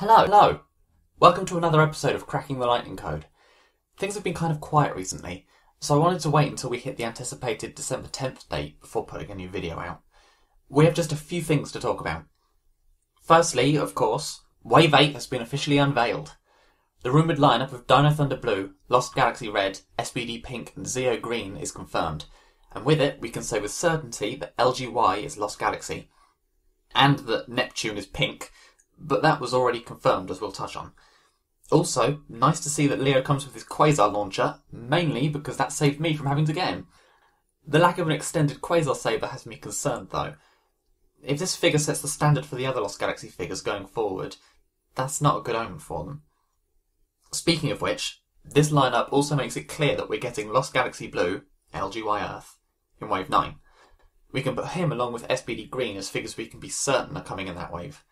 Hello, hello. Welcome to another episode of Cracking the Lightning Code. Things have been kind of quiet recently, so I wanted to wait until we hit the anticipated December 10th date before putting a new video out. We have just a few things to talk about. Firstly, of course, Wave 8 has been officially unveiled. The rumoured lineup of Dino Thunder Blue, Lost Galaxy Red, SPD Pink, and Zeo Green is confirmed, and with it we can say with certainty that LGY is Lost Galaxy, and that Neptune is pink, but that was already confirmed as we'll touch on. Also, nice to see that Leo comes with his Quasar launcher, mainly because that saved me from having to get him. The lack of an extended Quasar saber has me concerned though. If this figure sets the standard for the other Lost Galaxy figures going forward, that's not a good omen for them. Speaking of which, this lineup also makes it clear that we're getting Lost Galaxy Blue, LGY Earth, in Wave 9. We can put him along with SPD Green as figures we can be certain are coming in that wave.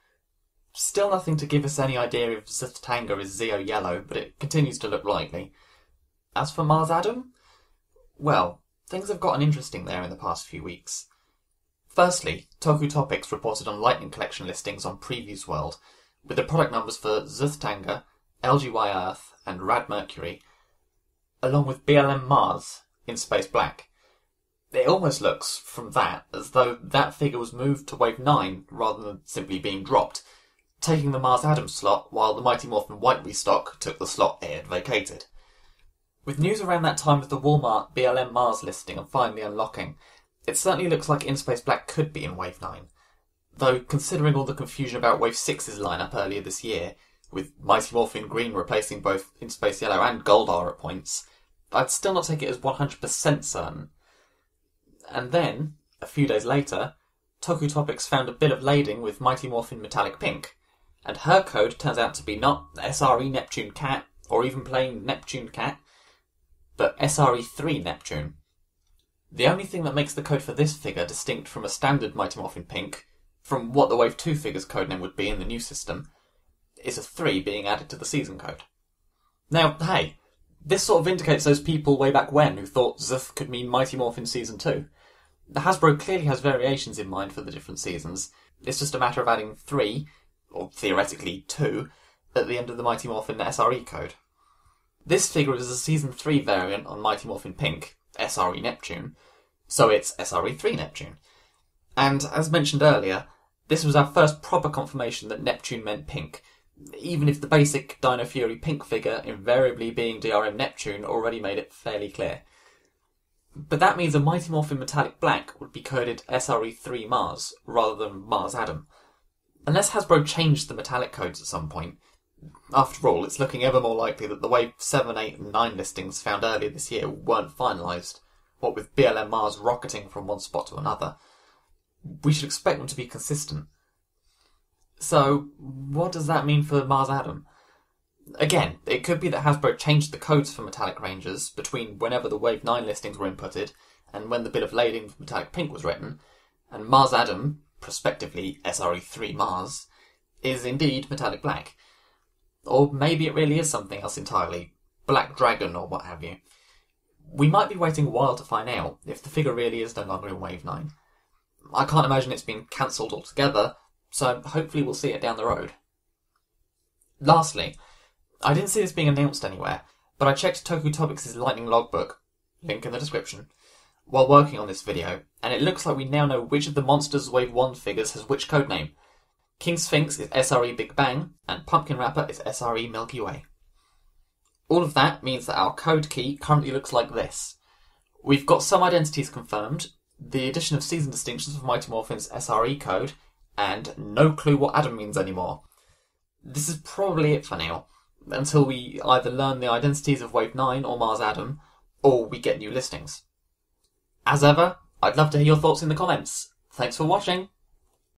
Still nothing to give us any idea if Zetanga is Zeo Yellow, but it continues to look likely. As for Mars Adam, well, things have gotten interesting there in the past few weeks. Firstly, Toku Topics reported on Lightning Collection listings on Previews World, with the product numbers for Zetanga, LGY Earth, and Rad Mercury, along with BLM Mars in Space Black. It almost looks, from that, as though that figure was moved to Wave 9 rather than simply being dropped, taking the Mars Adam slot while the Mighty Morphin White restock took the slot it had vacated. With news around that time of the Walmart BLM Mars listing and finally unlocking, it certainly looks like In Space Black could be in Wave 9. Though, considering all the confusion about Wave 6's lineup earlier this year, with Mighty Morphin Green replacing both In Space Yellow and Goldar at points, I'd still not take it as 100% certain. And then, a few days later, Toku Topics found a bill of lading with Mighty Morphin Metallic Pink, and her code turns out to be not SRE Neptune Cat, or even plain Neptune Cat, but SRE3 Neptune. The only thing that makes the code for this figure distinct from a standard Mighty Morphin Pink, from what the Wave 2 figure's codename would be in the new system, is a 3 being added to the season code. Now, hey, this sort of indicates those people way back when who thought Zuth could mean Mighty Morphin Season 2. The Hasbro clearly has variations in mind for the different seasons. It's just a matter of adding 3 or theoretically two, at the end of the Mighty Morphin SRE code. This figure is a Season 3 variant on Mighty Morphin Pink, SRE Neptune, so it's SRE3 Neptune. And as mentioned earlier, this was our first proper confirmation that Neptune meant pink, even if the basic Dino Fury pink figure invariably being DRM Neptune already made it fairly clear. But that means a Mighty Morphin Metallic Black would be coded SRE3 Mars rather than Mars Adam. Unless Hasbro changed the metallic codes at some point. After all, it's looking ever more likely that the Wave 7, 8, and 9 listings found earlier this year weren't finalised, what with BLM Mars rocketing from one spot to another. We should expect them to be consistent. So, what does that mean for Mars Adam? Again, it could be that Hasbro changed the codes for Metallic Rangers between whenever the Wave 9 listings were inputted and when the bill of lading for Metallic Pink was written, and Mars Adam prospectively SRE3 Mars, is indeed metallic black. Or maybe it really is something else entirely, Black Dragon or what have you. We might be waiting a while to find out if the figure really is no longer in Wave 9. I can't imagine it's been cancelled altogether, so hopefully we'll see it down the road. Lastly, I didn't see this being announced anywhere, but I checked Toku Topics' Lightning logbook, link in the description, while working on this video, and it looks like we now know which of the Monsters Wave 1 figures has which codename. King Sphinx is SRE Big Bang, and Pumpkin Rapper is SRE Milky Way. All of that means that our code key currently looks like this. We've got some identities confirmed, the addition of season distinctions for Mighty Morphin's SRE code, and no clue what Adam means anymore. This is probably it for now, until we either learn the identities of Wave 9 or Mars Adam, or we get new listings. As ever, I'd love to hear your thoughts in the comments. Thanks for watching!